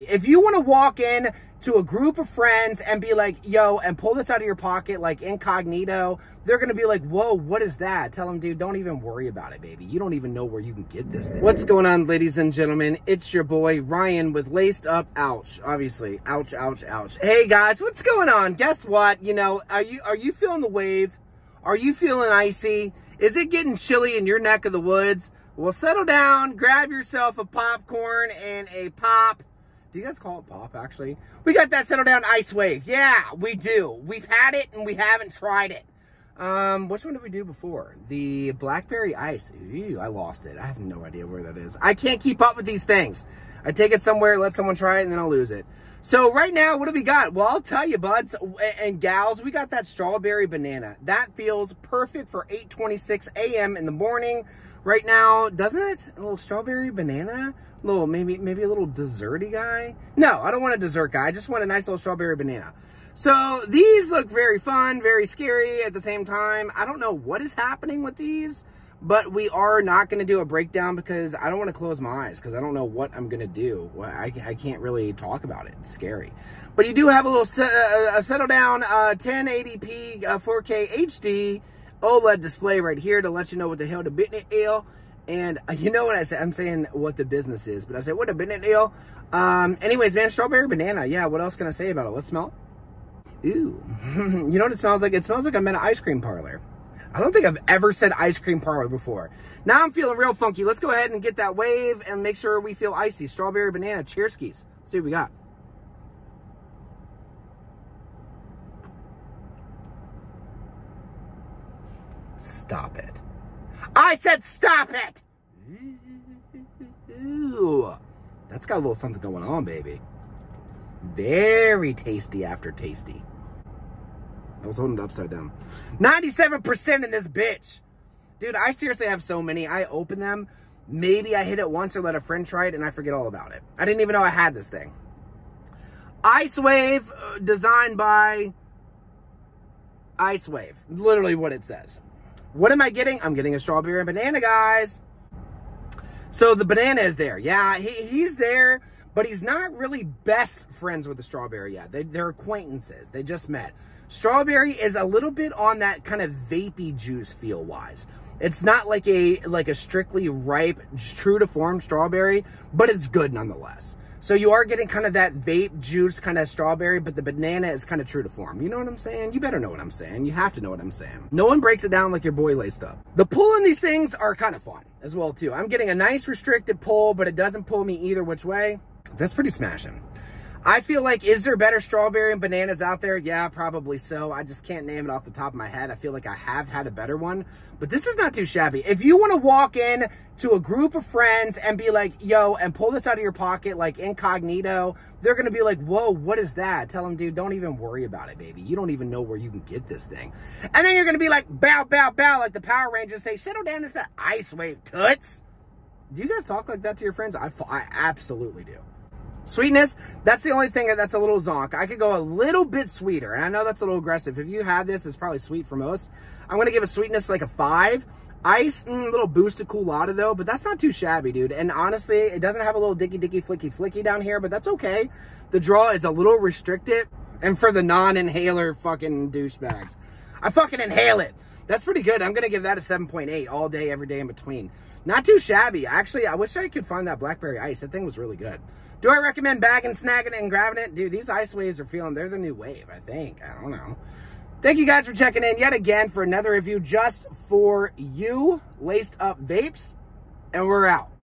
If you want to walk in to a group of friends and be like, yo, and pull this out of your pocket like incognito, they're going to be like, whoa, what is that? Tell them, dude, don't even worry about it, baby. You don't even know where you can get this thing. What's going on, ladies and gentlemen? It's your boy, Ryan, with Laced Up Ouch. Obviously, ouch, ouch, ouch. Hey, guys, what's going on? Guess what? You know, are you, are you feeling the wave? Are you feeling icy? Is it getting chilly in your neck of the woods? Well, settle down, grab yourself a popcorn and a pop do you guys call it pop, actually? We got that settle down ice wave. Yeah, we do. We've had it and we haven't tried it. Um, which one did we do before? The blackberry ice. Ew, I lost it. I have no idea where that is. I can't keep up with these things. I take it somewhere, let someone try it, and then I'll lose it. So right now, what do we got? Well, I'll tell you, buds and gals, we got that strawberry banana. That feels perfect for 8.26 a.m. in the morning right now, doesn't it? A little strawberry banana? A little, maybe, maybe a little desserty guy? No, I don't want a dessert guy. I just want a nice little strawberry banana. So these look very fun, very scary at the same time. I don't know what is happening with these, but we are not going to do a breakdown because I don't want to close my eyes because I don't know what I'm going to do. I, I can't really talk about it. It's scary. But you do have a little set, uh, settle down uh, 1080p uh, 4K HD OLED display right here to let you know what the hell the business is. And uh, you know what I say? I'm saying what the business is, but I say what the business is. Um, anyways, man, strawberry banana. Yeah, what else can I say about it? Let's smell. Ooh, you know what it smells like? It smells like I'm in an ice cream parlor. I don't think I've ever said ice cream parlor before. Now I'm feeling real funky. Let's go ahead and get that wave and make sure we feel icy. Strawberry banana, cheers skis. See what we got. Stop it. I said stop it! That's got a little something going on, baby. Very tasty after tasty. I was holding it upside down. 97% in this bitch. Dude, I seriously have so many. I open them. Maybe I hit it once or let a friend try it and I forget all about it. I didn't even know I had this thing. Ice Wave, uh, designed by Ice Wave. Literally what it says. What am I getting? I'm getting a strawberry and banana, guys. So the banana is there. Yeah, he, he's there, but he's not really best friends with the strawberry yet. They, they're acquaintances. They just met. Strawberry is a little bit on that kind of vapey juice feel wise. It's not like a like a strictly ripe, true to form strawberry, but it's good nonetheless. So you are getting kind of that vape juice kind of strawberry, but the banana is kind of true to form. You know what I'm saying? You better know what I'm saying. You have to know what I'm saying. No one breaks it down like your boy laced up. The pull in these things are kind of fun as well too. I'm getting a nice restricted pull, but it doesn't pull me either which way. That's pretty smashing. I feel like, is there better strawberry and bananas out there? Yeah, probably so. I just can't name it off the top of my head. I feel like I have had a better one, but this is not too shabby. If you want to walk in to a group of friends and be like, yo, and pull this out of your pocket like incognito, they're going to be like, whoa, what is that? Tell them, dude, don't even worry about it, baby. You don't even know where you can get this thing. And then you're going to be like, bow, bow, bow, like the Power Rangers say, settle down, it's the ice wave, toots. Do you guys talk like that to your friends? I, I absolutely do. Sweetness, that's the only thing that's a little zonk. I could go a little bit sweeter, and I know that's a little aggressive. If you had this, it's probably sweet for most. I'm going to give a sweetness like a 5. Ice, mm, little boost of Coolada though, but that's not too shabby, dude. And honestly, it doesn't have a little dicky dicky flicky flicky down here, but that's okay. The draw is a little restricted, and for the non-inhaler fucking douchebags. I fucking inhale it. That's pretty good. I'm going to give that a 7.8 all day, every day in between. Not too shabby. Actually, I wish I could find that Blackberry Ice. That thing was really good. Do I recommend bagging, snagging it, and grabbing it? Dude, these ice waves are feeling, they're the new wave, I think. I don't know. Thank you guys for checking in yet again for another review just for you, Laced Up Vapes, and we're out.